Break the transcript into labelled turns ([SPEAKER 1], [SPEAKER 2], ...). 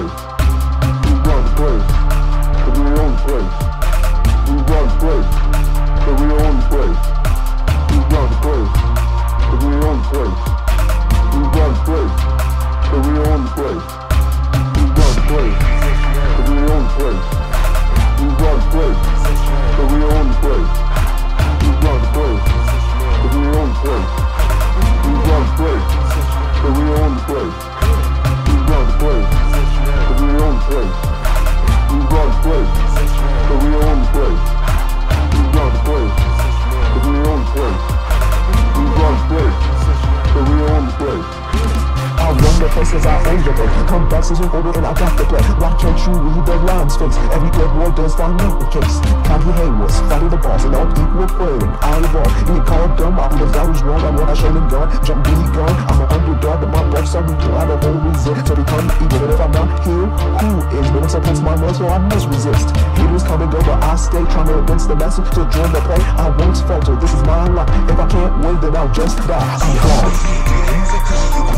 [SPEAKER 1] Oh. Decision over and I got the play. Why can't you read the lines face? Every good boy does find out the case. Kanye Hayworth, fighting the boss, and all equal play. I evolve, and you call dumb, I'm the guy who's wrong, I'm what I show the gun. Jump really gun, I'm an underdog, but my buffs are weak, I don't hold resist to become. And if I'm not here, who is? But I'm supposed my words, so I must resist. Haters come and go, but I stay trying to advance the message to join the play. I won't falter, this is my life. If I can't win, then I'll just die. I'm gone.